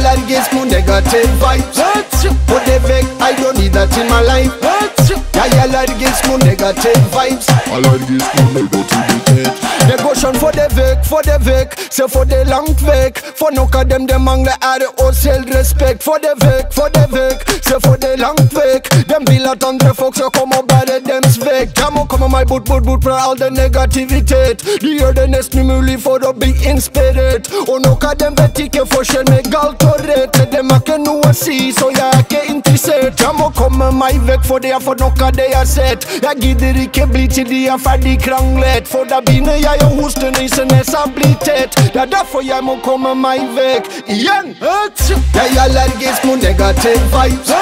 Girl and gives me negative vibes. What the heck, I don't need that in my life. Jag like allergisk mot negative vibes. Allergisk mot negativitet Det går sånn for det vekk, for det vekk Se for det langt vekk For nok av dem det mangler ære og selvrespekt For det vekk, for det vekk Se for det langt vekk Dem vil at andre folk skal komme og bære dems vekk Jeg må komme meg bort, bort, bort fra all den negativitet. De gjør det nesten umulig for å bli inspirert. Og nok av dem vet ikke forskjell med galt og rett. Til dem har ikke noe si, så jeg er ikke interessert. Jeg må komme meg vekk fordi jeg får nok av det jeg har sett. Jeg gidder ikke bli til de er ferdig kranglet. For da begynner jeg å hoste nyse nesa blir tett. Det er derfor jeg må komme meg vekk. Igjen! Jeg er allergisk mot negative vibes.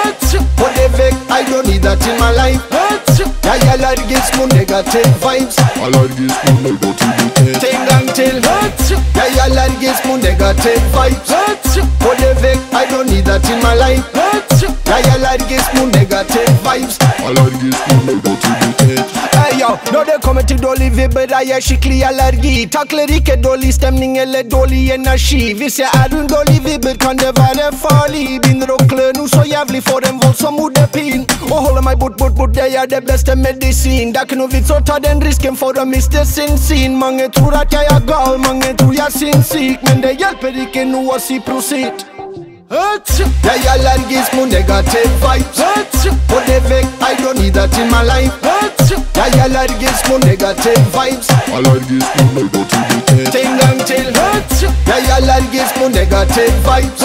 Det er vekk, I don't need that in my life I like this moon negative vibes. I like this moon negative Ting and till Yeah, I like this moon negative vibes. For the vic, I don't need that in my life. Yeah, I like this moon negative vibes. I like this moon negative yo, når det kommer til dårlig vibber, er jeg skikkelig allergi. Takler ikke dårlig stemning eller dårlig energi. Hvis jeg er rundt dårlig vibber, kan det være farlig. Begynner å klø noe så jævlig for en voldsom hodepin. Å holde meg bort, bort, bort, det er det beste medisin. Det er ikke noe vits å ta den risken for å miste sin sin. Mange tror at jeg er gal, mange tror jeg er sinnssyk, men det hjelper ikke noe å si prosit. Jeg er allergisk mot negative vibes det er vekk, I don't need that in my life Jeg er allergisk mot negative vibes. Allergisk mot negativitet En gang til Jeg er allergisk mot negative vibes.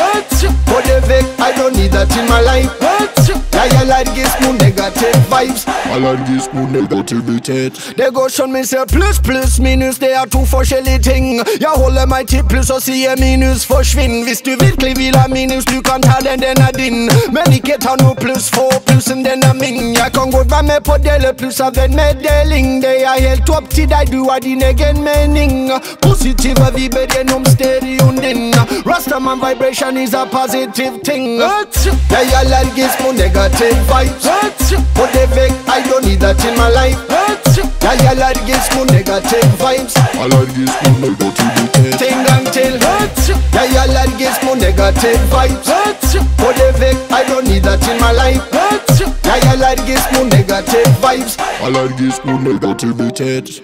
Og det er vekk, I don't need that in my life Yeah, yeah, like this moon negative vibes. I like this moon negativity. They go shun me say plus plus minus, they are too förskjelliting. Jag håller my tip plus see a minus försvinn. Visst du verkligen vill ha minus, You du kan ta den, den är din. Men icke ta no plus, för plusen den är min. Jag kan gå vara med på dela plus av en meddeling. Det är helt upp till dig, du har din Positive mening. Positiva vibber genom stereon din. Rastaman vibration is a positive thing. Jag är allergisk mot negative. negative vibes Motivate, I don't need that in my life. Ja, ja, Leute, geht's nur negative vibes. Ja, Leute, geht's nur negative Ting, gang, till Ja, ja, Leute, geht's nur negative vibes Motivate, I don't need that in my life. Ja, ja, Leute, geht's nur negative vibes. Ja, Leute, geht's nur negativität